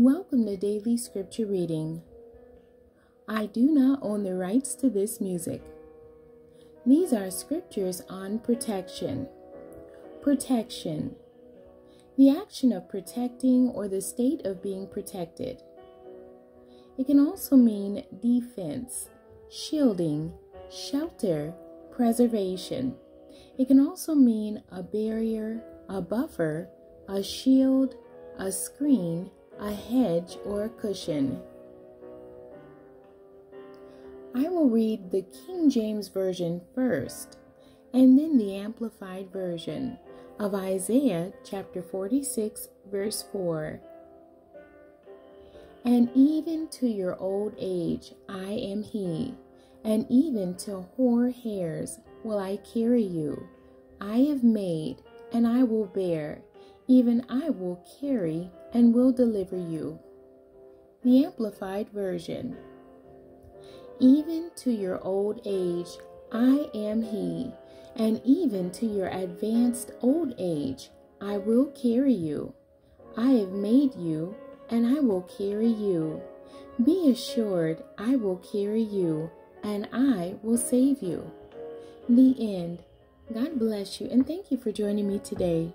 Welcome to Daily Scripture Reading. I do not own the rights to this music. These are scriptures on protection. Protection. The action of protecting or the state of being protected. It can also mean defense, shielding, shelter, preservation. It can also mean a barrier, a buffer, a shield, a screen, a hedge, or a cushion. I will read the King James Version first, and then the Amplified Version of Isaiah chapter 46, verse 4. And even to your old age I am He, and even to hoar hairs will I carry you. I have made, and I will bear, even I will carry and will deliver you. The Amplified Version Even to your old age, I am He, and even to your advanced old age, I will carry you. I have made you, and I will carry you. Be assured, I will carry you, and I will save you. The end. God bless you, and thank you for joining me today.